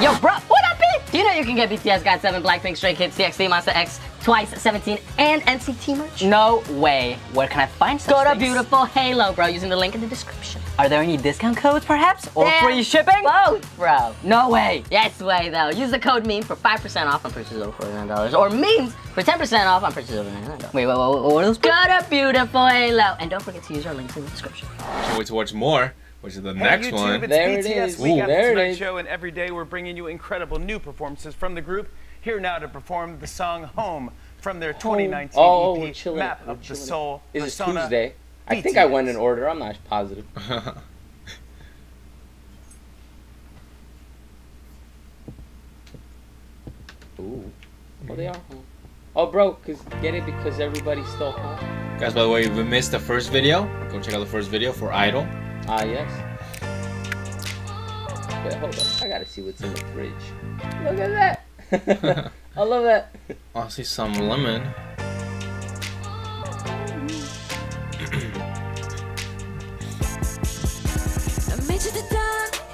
Yo, bro, what up, bitch? Do you know you can get BTS, GOT7, Blackpink, Stray Kids, TXT, Monsta X, Twice, 17, and NCT merch? No way. Where can I find such Go to Beautiful Halo, bro, using the link in the description. Are there any discount codes, perhaps? Or yeah, free shipping? Both, bro. No way. Yes way, though. Use the code MEME for 5% off on purchases over $49, or MEMES for 10% off on purchases over $99. Wait, wait, wait, what are those? Go to Beautiful Halo. And don't forget to use our links in the description. Can't wait to watch more which is the hey, next YouTube, one. It's there BTS it is. Week Ooh, there it is. Show, and every day we're bringing you incredible new performances from the group. Here now to perform the song "Home" from their 2019 oh, EP, oh, "Map of the Soul." Is it Tuesday? I BTS. think I went in order. I'm not positive. Ooh. Mm-hmm. Oh, they are home. Oh, bro, cause get it because everybody's still home. Guys, by the way, if you missed the first video, go check out the first video for Idol. Ah, yes. Wait, hold on. I gotta see what's in the fridge. Look at that! I love that. I see some lemon.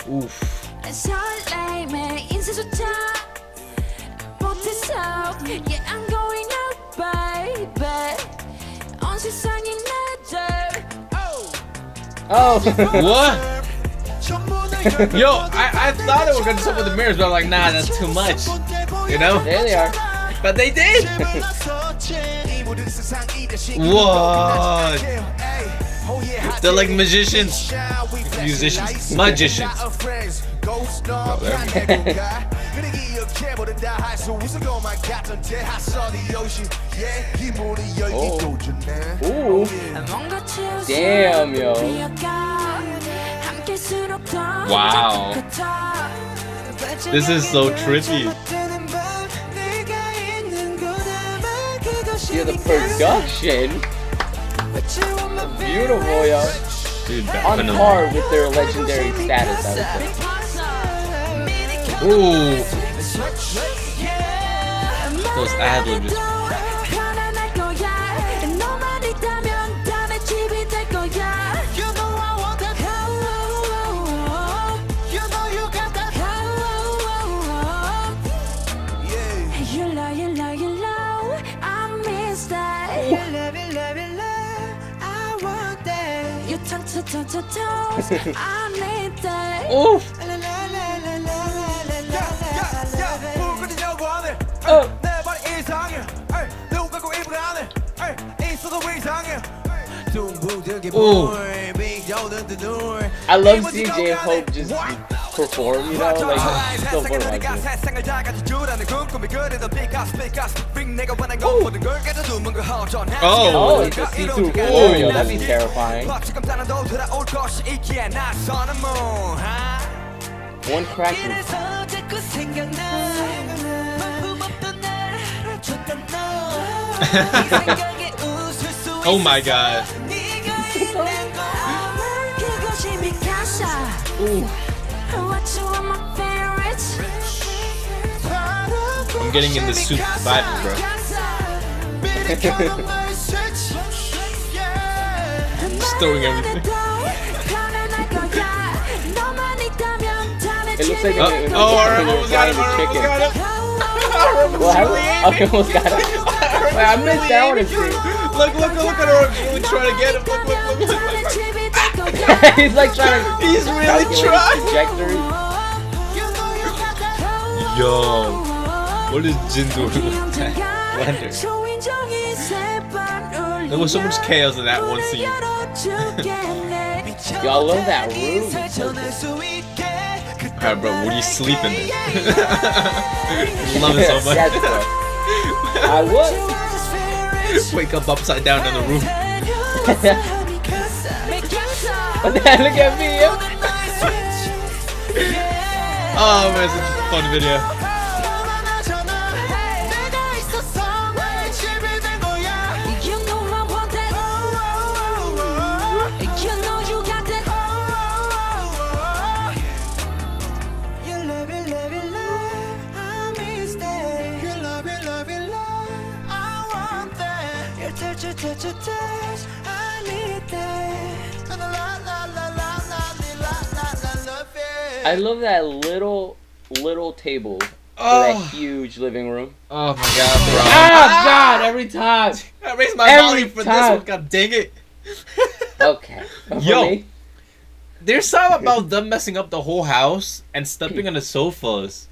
Oof. Oh. what? Yo, I, I thought it was gonna stop with the mirrors, but I'm like, nah, that's too much. You know? There they are. But they did. what? They're like magicians, musicians, magicians. Oh, Ooh. Damn, yo. Wow. This is so trippy. Yeah, the production. Beautiful, yo. Dude, On par with their legendary status, I would say. Ooh. Those ad libs. Oof. Ooh. I love seeing J Hope just perform, you know, like so fun Oh, oh, it's a C2 4, that'd be terrifying. One crack. oh my god. Ooh. I'm getting in the soup vibe, bro. Just throwing everything. It looks like uh, oh, I almost got him. I almost got him. Well, I almost got him. Wait, I missed that one. Look, look, look at her. Really trying to get him. Look, look, look, look. look. He's like trying to. He's really trying. Trajectory. Yo, what is Jin doing with that blender? There was so much chaos in that one scene. Y'all love that room. Alright, bro, what are you sleeping in? love it so much. Yes. I would. Wake up upside down in the room. Look at me, yo. oh man, such a fun video. I need that. I love that little little table oh. for a huge living room. Oh my god, bro! Ah, god! Every time. I raised my every volume for time. this one. God dang it. okay. Yo. There's something about them messing up the whole house and stepping on the sofas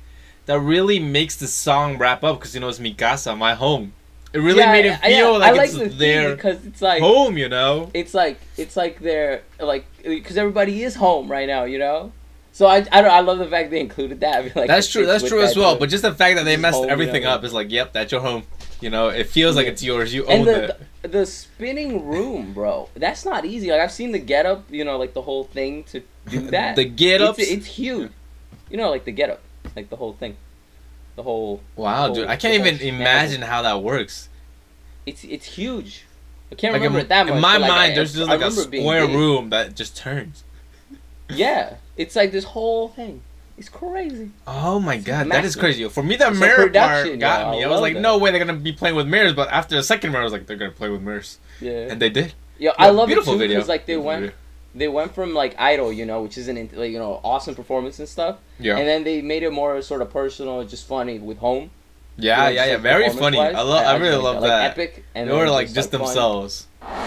that really makes the song wrap up because you know it's Mikasa, my home. It really yeah, made it feel yeah, like, like it's the their because it's like home, you know. It's like it's like they're like because everybody is home right now, you know. So I, I, I love the fact they included that. Like, that's true. That's true as well. But just the fact that they messed home, everything you know? up is like, yep, that's your home. You know, it feels yeah. like it's yours. You own the, it. The, the spinning room, bro. That's not easy. Like I've seen the get up. You know, like the whole thing to do that. the get up. It's, it's, huge. You know, like the get up, like the whole thing, the whole. Wow, whole, dude! I can't even imagine how that works. It's it's huge. I can't like remember in, it that much. In my mind, like, there's just like a square room that just turns. Yeah, it's like this whole thing. It's crazy. Oh my it's god, massive. that is crazy. For me, the it's mirror part got me. I, I was like, no way they're gonna be playing with mirrors. But after the second mirror, I was like, they're gonna play with mirrors. Yeah, and they did. Yeah, I love beautiful it too because like they went, video. They went from like idol, you know, which is an like you know awesome performance and stuff. Yeah. And then they made it more sort of personal, just funny with home. Yeah, you know, yeah, yeah. Very funny. I love. I, I really love that. Like, epic. And they were like just, just like, themselves. Fun.